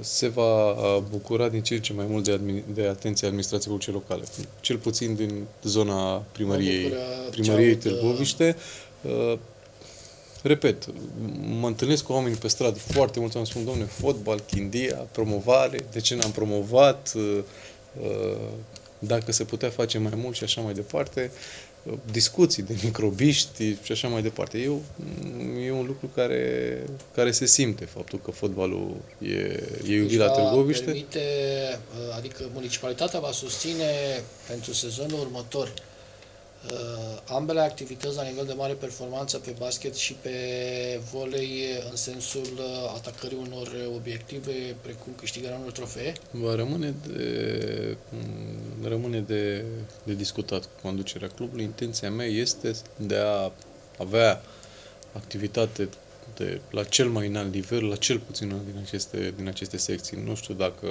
se va uh, bucura din ce în ce mai mult de, admi- de atenție administrației publice locale. Cel puțin din zona primăriei, bucură primăriei ce aud, Târgoviște. Uh, Repet, mă întâlnesc cu oameni pe stradă, foarte mulți oameni spun, domne, fotbal, chindia, promovare, de ce n-am promovat, uh, uh, dacă se putea face mai mult și așa mai departe, uh, discuții de microbiști și așa mai departe. E, e un lucru care, care se simte, faptul că fotbalul e, e iubit la Deci va Târgoviște. Permite, uh, adică municipalitatea va susține pentru sezonul următor uh, ambele activități la nivel de mare performanță pe basket și pe volei în sensul uh, atacării unor obiective precum câștigarea unor trofee. Va rămâne de, m, rămâne de, de discutat cu conducerea clubului. Intenția mea este de a avea activitate de, la cel mai înalt nivel, la cel puțin una din aceste, din aceste secții. Nu știu dacă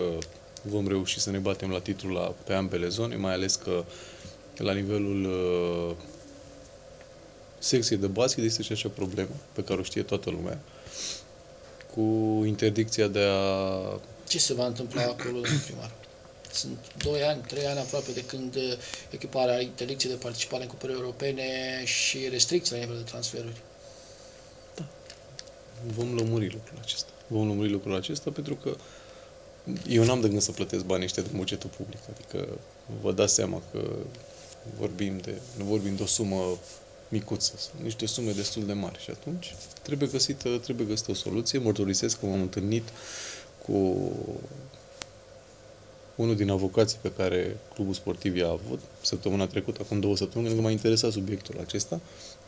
vom reuși să ne batem la titlu la, pe ambele zone, mai ales că la nivelul uh, secției de basket este și așa problemă pe care o știe toată lumea cu interdicția de a Ce se va întâmpla acolo, domnul primar? Sunt 2 ani, 3 ani aproape de când uh, echipa are interdicție de participare în cupele europene și restricții la nivel de transferuri. Vom lămuri lucrul acesta. Vom lămuri lucrul acesta pentru că eu n-am de gând să plătesc banii ăștia din bugetul public. Adică vă dați seama că vorbim de, nu vorbim de o sumă micuță, sunt niște sume destul de mari și atunci trebuie găsită, trebuie găsită o soluție. Mărturisesc că m-am întâlnit cu unul din avocații pe care clubul sportiv i-a avut săptămâna trecută, acum două săptămâni, când m-a interesat subiectul acesta,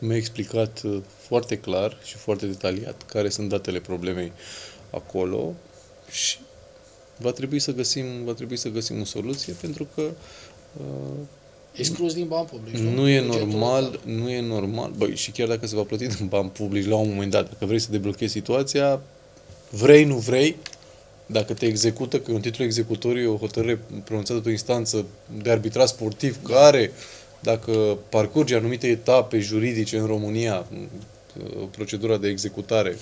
mi-a explicat uh, foarte clar și foarte detaliat care sunt datele problemei acolo și va trebui să găsim, va trebui să găsim o soluție pentru că uh, Exclus din bani publici. nu e Bugetul normal, local. nu e normal, băi, și chiar dacă se va plăti din bani publici la un moment dat, dacă vrei să deblochezi situația, vrei, nu vrei, dacă te execută, că e un titlu executoriu, e o hotărâre pronunțată de o instanță de arbitrat sportiv care, dacă parcurge anumite etape juridice în România, uh, procedura de executare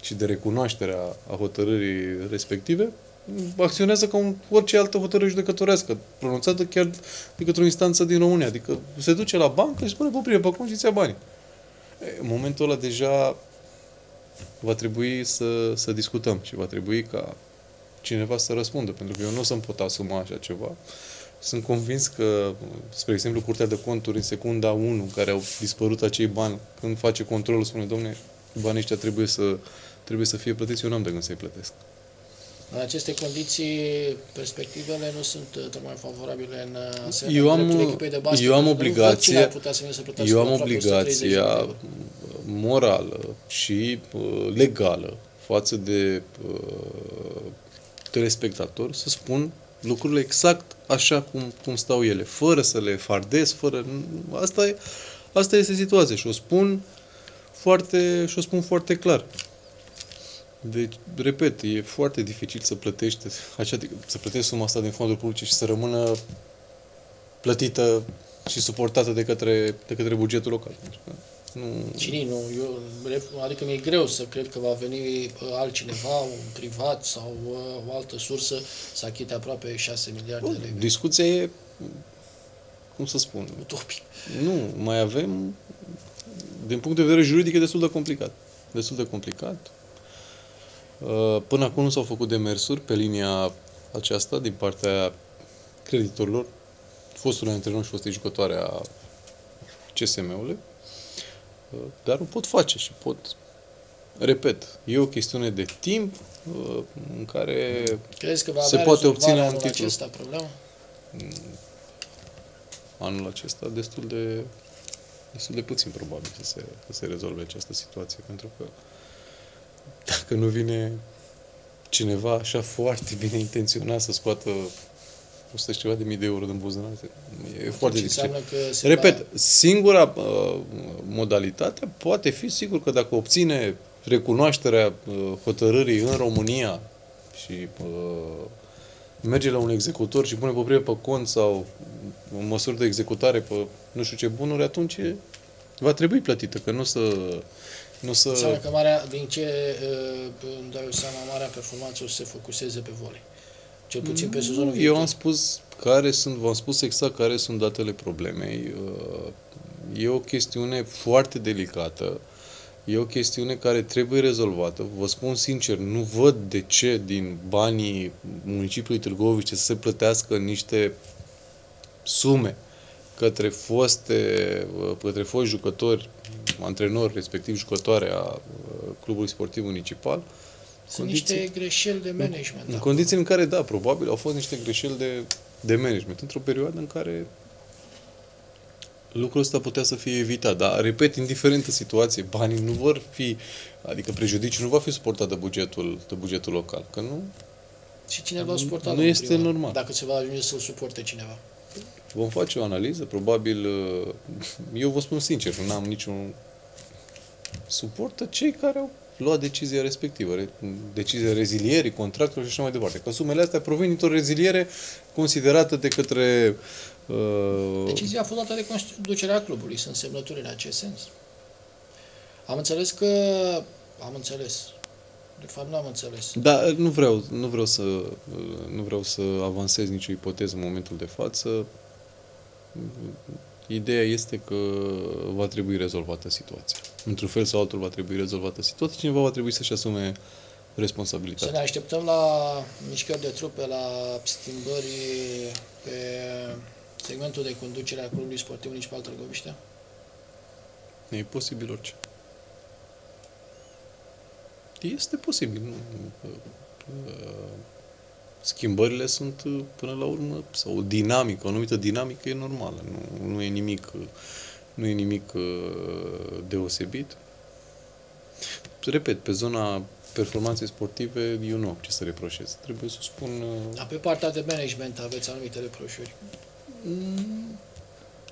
și de recunoaștere a, a hotărârii respective, acționează ca un, orice altă hotărâre judecătorească, pronunțată chiar de către o instanță din România. Adică se duce la bancă și spune, poprire pe cont și ți banii. E, În momentul ăla deja va trebui să, să discutăm și va trebui ca cineva să răspundă, pentru că eu nu o să-mi pot asuma așa ceva. Sunt convins că, spre exemplu, Curtea de Conturi în secunda 1, în care au dispărut acei bani, când face controlul, spune, domne, banii ăștia trebuie să, trebuie să fie plătiți, eu n-am de gând să-i plătesc. În aceste condiții, perspectivele nu sunt uh, cel mai favorabile în uh, înseamnă Eu am- dreptul echipei de basket. eu am Nu văd cine obligația- ar putea să vină să plătească Eu am aproape 130 de obligația euro. morală și uh, legală față de uh, telespectator să spun lucrurile exact așa cum, cum stau ele, fără să le fardez, fără... Asta, e, asta este situația și o spun foarte, și o spun foarte clar. Deci, repet, e foarte dificil să plătești, așa, să plătești suma asta din fonduri publice și să rămână plătită și suportată de către, de către bugetul local. Deci, nu, Cine nu? Eu, adică mi-e greu să cred că va veni uh, altcineva, un privat sau uh, o altă sursă să achite aproape 6 miliarde de lei. discuția e, cum să spun, Utopic. nu, mai avem, din punct de vedere juridic, e destul de complicat. Destul de complicat. Uh, Până acum nu s-au făcut demersuri pe linia aceasta din partea creditorilor, fostului antrenor și fostei jucătoare a CSM-ului, Uh, dar o pot face și pot, repet, e o chestiune de timp uh, în care Crezi că va Se avea poate rezolvare obține un anul titlu. acesta problemă? anul acesta destul de destul de puțin probabil să se, să se rezolve această situație, pentru că dacă nu vine cineva așa (laughs) foarte bine intenționat să scoată 100 și ceva de mii de euro din buzunar, e foarte Deci dificil. înseamnă că se Repet, va... singura uh, modalitate poate fi sigur că dacă obține recunoașterea uh, hotărârii în România și uh, merge la un executor și pune poprire pe cont sau o măsură de executare pe nu știu ce bunuri, atunci e- va trebui plătită, că nu să Nu să... Înseamnă că marea, din ce uh, îmi dau eu seama, marea performanță o să se focuseze pe volei. Cel puțin pe sezonul Eu viitor. am spus care sunt, v-am spus exact care sunt datele problemei. Uh, E o chestiune foarte delicată. E o chestiune care trebuie rezolvată. Vă spun sincer, nu văd de ce din banii municipiului Târgoviște să se plătească niște sume către foste, uh, către foști jucători, antrenori, respectiv jucătoare a uh, clubului sportiv municipal. Sunt condiții- niște greșeli de management. În acolo. condiții în care, da, probabil au fost niște greșeli de, de management, într-o perioadă în care lucrul ăsta putea să fie evitat. Dar, repet, indiferentă situație, banii nu vor fi, adică prejudiciul nu va fi suportat de bugetul, de bugetul local, că nu Și cine va suporta Nu domnul este primar, normal. Dacă se va ajunge să-l suporte cineva. vom face o analiză, probabil, uh, eu vă spun sincer, nu am niciun suportă cei care au luat decizia respectivă, re- decizia rezilierii contractelor și așa mai departe. Că sumele astea provin dintr-o reziliere considerată de către uh, Decizia a fost luată de conducerea clubului, sunt semnături în acest sens. Am înțeles că... Am înțeles. De fapt, nu am înțeles. Da, nu vreau, nu vreau să nu vreau să avansez nicio ipoteză în momentul de față. Ideea este că va trebui rezolvată situația. Într-un fel sau altul va trebui rezolvată situația. Cineva va trebui să-și asume Să responsabilitatea. ne așteptăm la mișcări de trupe, la schimbări pe segmentul de conducere a Clubului Sportiv Municipal Târgoviște? E posibil orice. Este posibil. Nu, nu, uh, schimbările sunt uh, până la urmă, sau o dinamică, o anumită dinamică e normală. Nu, nu e nimic, uh, nu e nimic uh, deosebit. Repet, pe zona performanței sportive, eu nu am ce să reproșez. Trebuie să spun uh, Dar pe partea de management aveți anumite reproșuri.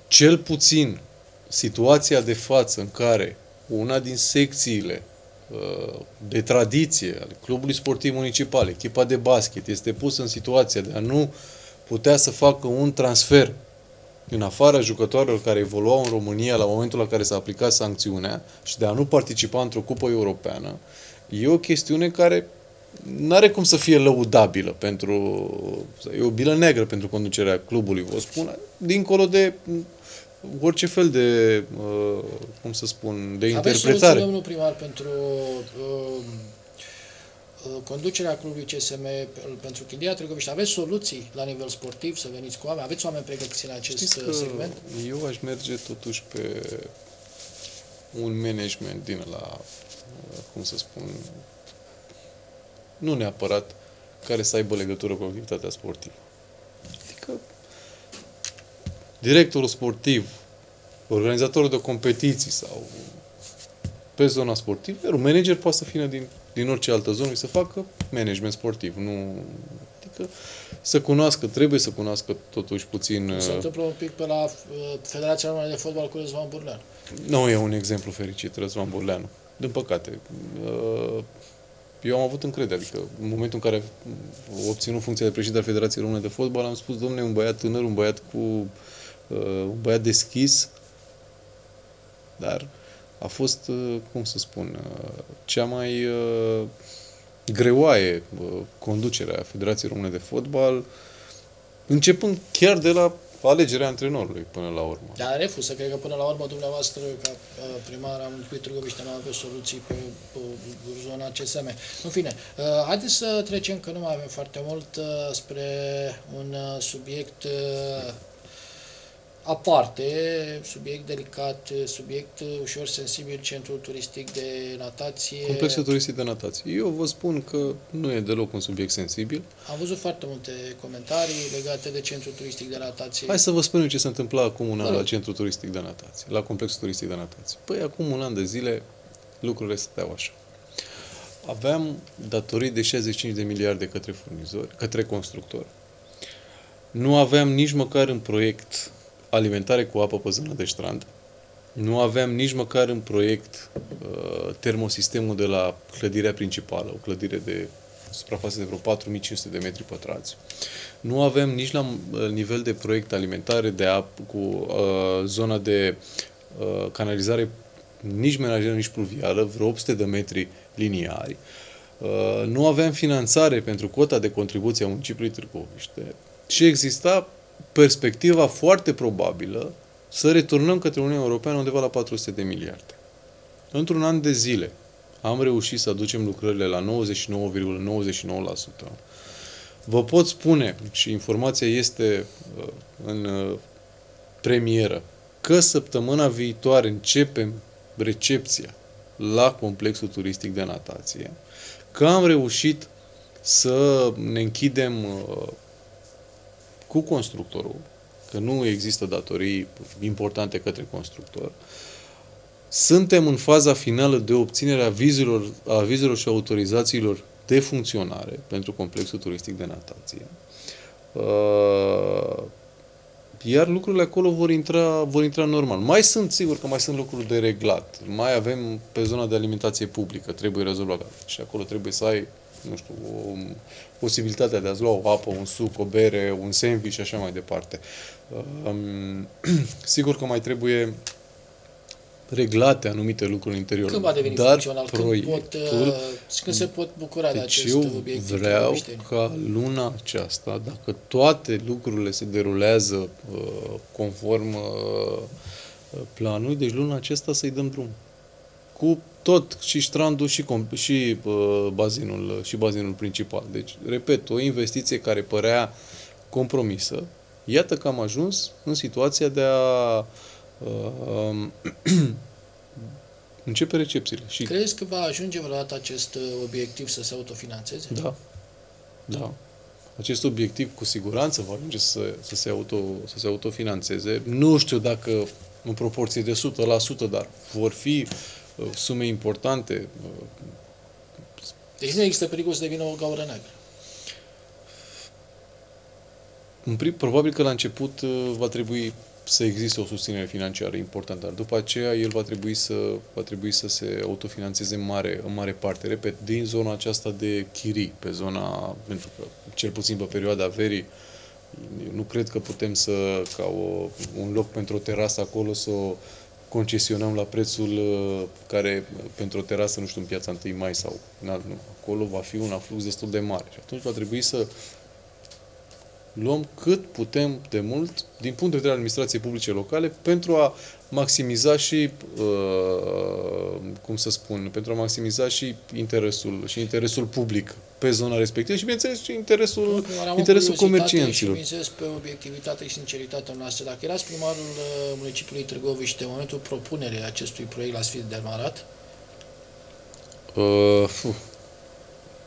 cel puțin situația de față în care una din secțiile uh, de tradiție ale clubului sportiv municipal, echipa de basket, este pusă în situația de a nu putea să facă un transfer în afara jucătorilor care evoluau în România la momentul la care s-a aplicat sancțiunea și de a nu participa într-o cupă europeană, e o chestiune care nu are cum să fie lăudabilă pentru... E o bilă negră pentru conducerea clubului, vă spun, dincolo de orice fel de, uh, cum să spun, de Aveți soluții, interpretare. domnul primar, pentru uh, uh, conducerea clubului CSM, pe- pentru Chilia Târgoviște? Aveți soluții la nivel sportiv să veniți cu oameni? Aveți oameni pregătiți în acest Știți uh, că segment? eu aș merge totuși pe un management din la, cum să spun, nu neapărat care să aibă legătură cu activitatea sportivă. Adică directorul sportiv, organizatorul de competiții sau pe zona sportivă, iar un manager poate să fie din, din orice altă zonă și să facă management sportiv. Nu, adică să cunoască, trebuie să cunoască totuși puțin... Se uh, întâmplă un pic pe la uh, Federația Română de Fotbal cu Răzvan Burlean. Nu e un exemplu fericit, Răzvan Burleanu. Din păcate. Uh, Eu am avut încredere, adică în momentul în care a obținut funcția de președinte al Federației Române de Fotbal, am spus, domne, un băiat tânăr, un băiat cu uh, un băiat deschis, dar a fost, uh, cum să spun, uh, cea mai uh, greoaie uh, conducerea Federației Române de Fotbal, începând chiar de la alegerea antrenorului până la urmă. Dar refuz să cred că până la urmă dumneavoastră, ca uh, primar al municipiului Târgoviște, nu aveți soluții pe, pe zona CSM. În fine, uh, haideți să trecem, că nu mai avem foarte mult, uh, spre un uh, subiect uh, aparte, subiect delicat, uh, subiect uh, ușor sensibil, centrul turistic de natație. Complexul turistic de natație. Eu vă spun că nu e deloc un subiect sensibil. Am văzut foarte multe comentarii legate de centrul turistic de natație. Hai să vă spun eu ce se întâmpla acum un an Vă rog. la centrul turistic de natație, la complexul turistic de natație. Păi acum un an de zile lucrurile stăteau așa. Aveam datorii de 65 de miliarde către furnizori, către constructori. Nu aveam nici măcar în proiect alimentare cu apă pe zona de strand. Nu aveam nici măcar în proiect uh, termosistemul de la clădirea principală, o clădire de suprafață de vreo 4500 de metri pătrați. Nu avem nici la uh, nivel de proiect alimentare de apă cu uh, zona de uh, canalizare nici menajeră, nici pluvială, vreo 800 de metri liniari. Uh, nu aveam finanțare pentru cota de contribuție a municipiului Târgoviște și exista perspectiva foarte probabilă să returnăm către Uniunea Europeană undeva la 400 de miliarde. Într-un an de zile am reușit să aducem lucrările la 99,99%. Vă pot spune, și informația este uh, în uh, premieră, că săptămâna viitoare începem recepția la complexul turistic de natație, că am reușit să ne închidem uh, cu constructorul, că nu există datorii importante către constructor. Suntem în faza finală de obținere a vizelor, a vizelor și autorizațiilor de funcționare pentru complexul turistic de natație. Uh, iar lucrurile acolo vor intra, vor intra normal. Mai sunt, sigur că mai sunt lucruri de reglat. Mai avem pe zona de alimentație publică, trebuie rezolvat. Și acolo trebuie să ai, nu știu, o posibilitatea de a-ți lua o apă, un suc, o bere, un sandwich și așa mai departe. Um, (clears throat) sigur că mai trebuie reglate anumite lucruri în interior. Când va deveni dar funcțional? Proiectul, când, pot, uh, când se pot bucura de deci acest eu obiectiv? vreau Bucureșteni? ca luna aceasta, dacă toate lucrurile se derulează uh, conform uh, planului, deci luna aceasta să-i dăm drum. Cu tot, și strandul și, com- și uh, bazinul, și bazinul principal. Deci, repet, o investiție care părea compromisă, iată că am ajuns în situația de a uh, (clears throat) începe recepțiile. Și Crezi că va ajunge vreodată acest uh, obiectiv să se autofinanțeze? Da. Da. Acest obiectiv cu siguranță va ajunge să, să, se, auto, să se autofinanțeze. Nu știu dacă în proporție de 100%, dar vor fi uh, sume importante. Uh, Deci nu există pericol să devină o gaură neagră. în prim, probabil că la început uh, va trebui să existe o susținere financiară importantă, dar după aceea el va trebui să, va trebui să se autofinanțeze în mare, în mare parte. Repet, din zona aceasta de chirii, pe zona, pentru că cel puțin pe perioada verii, eu nu cred că putem să, ca o, un loc pentru o terasă acolo, să o concesionăm la prețul uh, care pentru o terasă, nu știu, în piața 1 mai sau în alt, nu. Acolo va fi un aflux destul de mare. Și atunci va trebui să luăm cât putem de mult din punct de vedere al administrației publice locale pentru a maximiza și, uh, cum să spun, pentru a maximiza și interesul, și interesul public pe zona respectivă și, bineînțeles, și interesul, Am o interesul curiozitate comercianților. Și mizez pe obiectivitate și sinceritatea noastră. Dacă erați primarul uh, municipiului Târgoviște în momentul propunerii acestui proiect l-ați fi demarat? Uh, fuh.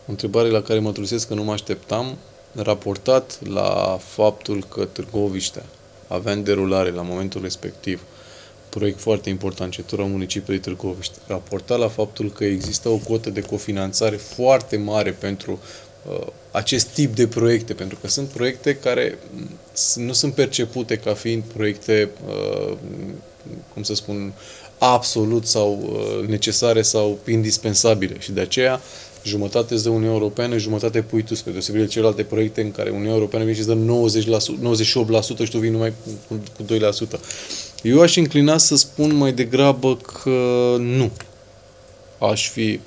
o întrebare la care mă trusesc că nu mă așteptam, raportat la faptul că Târgoviștea avea în derulare la momentul respectiv proiect foarte important, cetura municipiului Târgoviște, raportat la faptul că există o cotă de cofinanțare foarte mare pentru uh, acest tip de proiecte, pentru că sunt proiecte care mm, nu sunt percepute ca fiind proiecte, uh, cum să spun, absolut sau uh, necesare sau indispensabile și de aceea jumătate îți dă Uniunea Europeană, jumătate pui tu, spre deosebire de celelalte proiecte în care Uniunea Europeană vine și îți dă 90%, 98% și tu vii numai cu, cu 2%. Eu aș inclina să spun mai degrabă că nu. Aș fi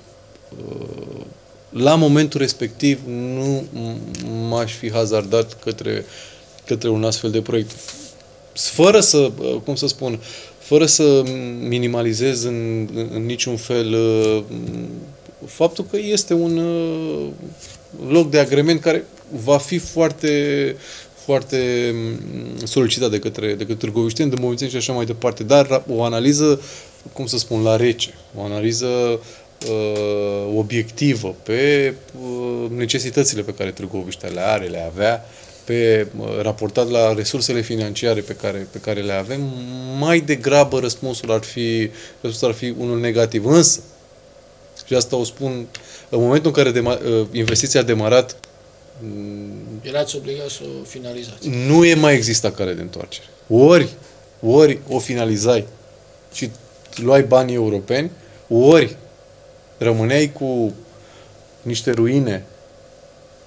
uh, la momentul respectiv nu m-aș fi hazardat către, către un astfel de proiect. Fără să, uh, cum să spun, fără să minimalizez în, în niciun fel uh, faptul că este un uh, loc de agrement care va fi foarte, foarte mm, solicitat de către, de către târgovișteni, de movințeni și așa mai departe. Dar o analiză, cum să spun, la rece, o analiză uh, obiectivă pe uh, necesitățile pe care Târgoviștea le are, le avea, pe, uh, raportat la resursele financiare pe care, pe care le avem, mai degrabă răspunsul ar fi, răspunsul ar fi unul negativ. Însă, și asta o spun în momentul în care dema- uh, investiția a demarat, Erați obligat să o finalizați. nu e mai exista cale de întoarcere. Ori, ori o finalizai și luai banii europeni, ori rămâneai cu niște ruine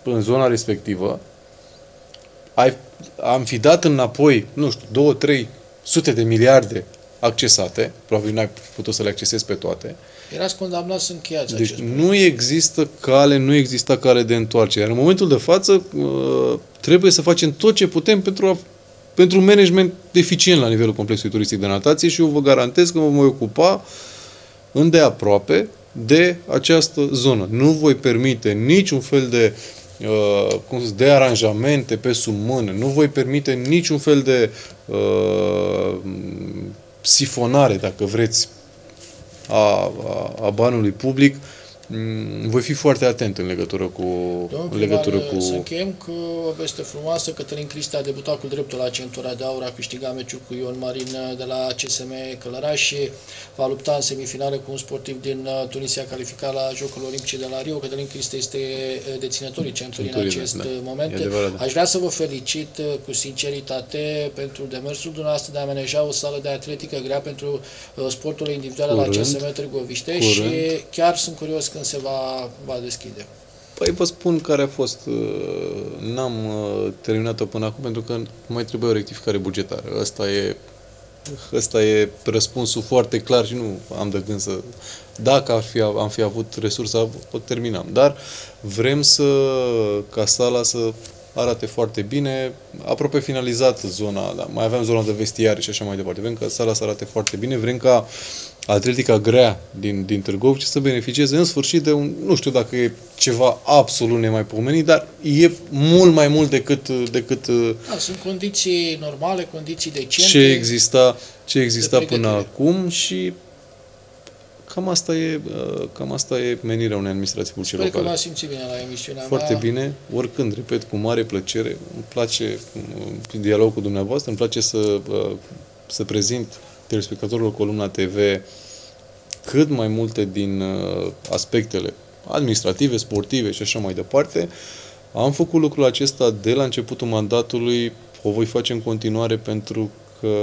în zona respectivă, ai, am fi dat înapoi, nu știu, două, trei sute de miliarde accesate, probabil n-ai putut să le accesezi pe toate. Erați condamnați să încheiați Deci acest nu există cale, nu exista cale de întoarcere. Iar în momentul de față uh, trebuie să facem tot ce putem pentru a pentru un management eficient la nivelul complexului turistic de natație și eu vă garantez că mă voi ocupa îndeaproape de această zonă. Nu voi permite niciun fel de uh, cum să, de aranjamente pe sub mână, nu voi permite niciun fel de uh, sifonare, dacă vreți, a, a, a banului public Mm, voi fi foarte atent în legătură cu... Domnul în legătură primar, cu... Să încheiem cu o veste frumoasă. Cătălin Cristi a debutat cu dreptul la centura de aur, a câștigat meciul cu Ion Marin de la CSM Călăraș și va lupta în semifinale cu un sportiv din uh, Tunisia calificat la Jocurile Olimpice de la Rio. Cătălin Cristi este uh, deținătorii centurii în Centurii, acest da. uh, moment. E adevărat, da. Aș vrea să vă felicit cu sinceritate pentru demersul dumneavoastră de a amenaja o sală de atletică grea pentru sportul individual la Curând. CSM Târgoviște Curând. și chiar sunt curios când se va, va deschide. Păi vă spun care a fost. uh, N-am uh, terminat-o până acum pentru că mai trebuie o rectificare bugetară. Ăsta e, ăsta e răspunsul foarte clar și nu am de gând să... Dacă ar fi, am fi avut resursa, o terminam. Dar vrem să, ca sala să arate foarte bine, aproape finalizat zona, da, mai aveam zona de vestiare și așa mai departe. Vrem ca sala să arate foarte bine, vrem ca atletica grea din, din Târgoviște să beneficieze în sfârșit de un, nu știu dacă e ceva absolut nemaipomenit, dar e mult mai mult decât, decât uh, Da, sunt condiții normale, condiții decente. ce exista, ce exista de până pregătire. acum și cam asta e, uh, cam asta e menirea unei administrații publice Sper că locale. v-ați simțit bine la emisiunea Foarte mea. bine, oricând, repet, cu mare plăcere. Îmi place uh, dialog cu dumneavoastră, îmi place să, uh, să prezint telespectatorilor Columna TV cât mai multe din uh, aspectele administrative, sportive și așa mai departe. Am făcut lucrul acesta de la începutul mandatului, o voi face în continuare pentru că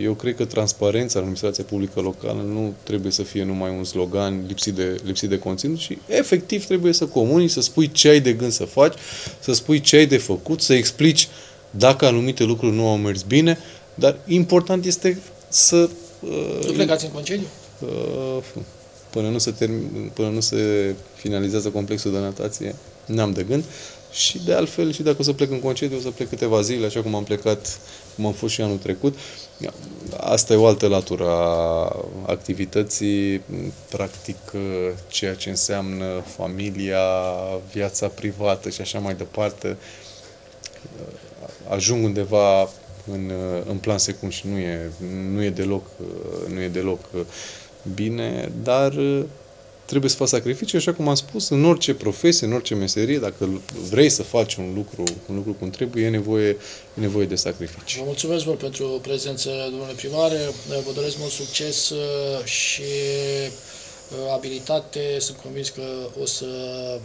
eu cred că transparența în administrația publică locală nu trebuie să fie numai un slogan lipsit de, lipsit de conținut și efectiv trebuie să comunici, să spui ce ai de gând să faci, să spui ce ai de făcut, să explici dacă anumite lucruri nu au mers bine, dar important este să uh, Nu plecați în concediu? Uh, până nu se, term- până nu se finalizează complexul de natație, n-am de gând. Și de altfel, și dacă o să plec în concediu, o să plec câteva zile, așa cum am plecat, cum am fost și anul trecut. Asta e o altă latură a activității, practic ceea ce înseamnă familia, viața privată și așa mai departe. Ajung undeva în, în plan secund și nu e, nu e deloc, nu e deloc bine, dar trebuie să faci sacrificii, așa cum am spus, în orice profesie, în orice meserie, dacă vrei să faci un lucru, un lucru cum trebuie, e nevoie, e nevoie de sacrificii. Vă mulțumesc mult pentru prezență, domnule primar. Vă doresc mult succes uh, și uh, abilitate. Sunt convins că o să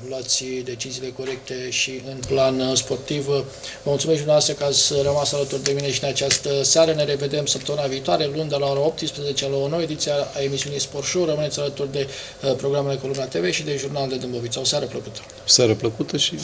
luați deciziile corecte și în plan uh, sportiv. Vă mulțumesc și dumneavoastră că ați rămas alături de mine și în această seară. Ne revedem săptămâna viitoare, luni de la ora 18 la o nouă ediție a emisiunii Sport Show. Rămâneți alături de programele Columna TV și de Jurnal de Dâmbovița. O seară plăcută! Seară plăcută și